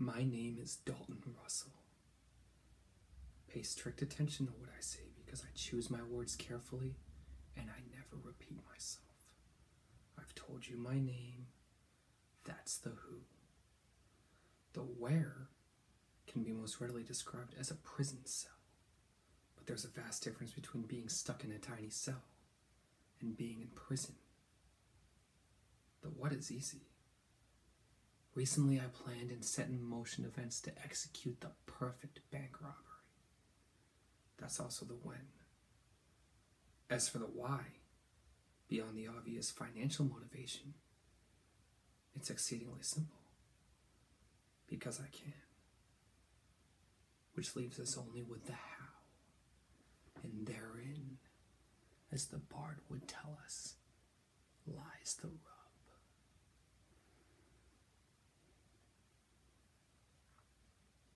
My name is Dalton Russell. Pay strict attention to what I say because I choose my words carefully and I never repeat myself. I've told you my name. That's the who. The where can be most readily described as a prison cell. But there's a vast difference between being stuck in a tiny cell and being in prison. The what is easy. Recently, I planned and set in motion events to execute the perfect bank robbery. That's also the when. As for the why, beyond the obvious financial motivation, it's exceedingly simple. Because I can. Which leaves us only with the how. And therein, as the bard would tell us, lies the rub.